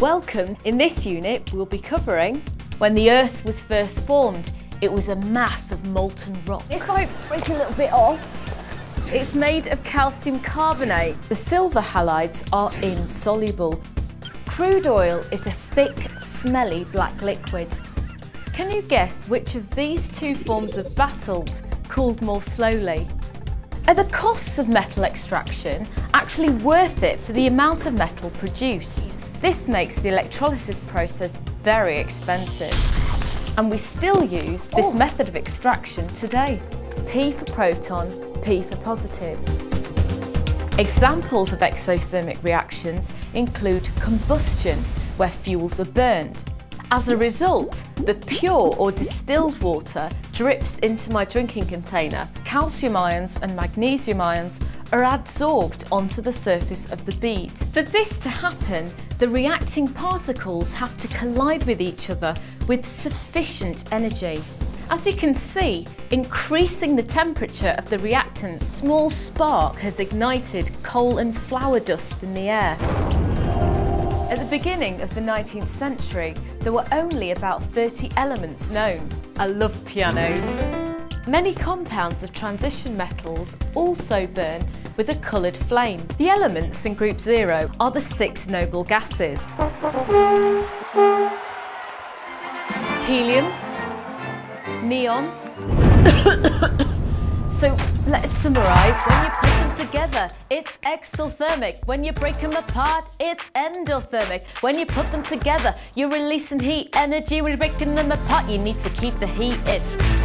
Welcome. In this unit, we'll be covering when the Earth was first formed. It was a mass of molten rock. If I break a little bit off, It's made of calcium carbonate. The silver halides are insoluble. Crude oil is a thick, smelly black liquid. Can you guess which of these two forms of basalt cooled more slowly? Are the costs of metal extraction actually worth it for the amount of metal produced? This makes the electrolysis process very expensive. And we still use this oh. method of extraction today. P for proton, P for positive. Examples of exothermic reactions include combustion, where fuels are burned. As a result, the pure or distilled water drips into my drinking container. Calcium ions and magnesium ions are adsorbed onto the surface of the bead. For this to happen, the reacting particles have to collide with each other with sufficient energy. As you can see, increasing the temperature of the reactants, small spark has ignited coal and flour dust in the air. At the beginning of the 19th century, there were only about 30 elements known. I love pianos. Many compounds of transition metals also burn with a coloured flame. The elements in group zero are the six noble gases. Helium, neon. So let's summarise. When you put them together, it's exothermic. When you break them apart, it's endothermic. When you put them together, you're releasing heat energy. When you're breaking them apart, you need to keep the heat in.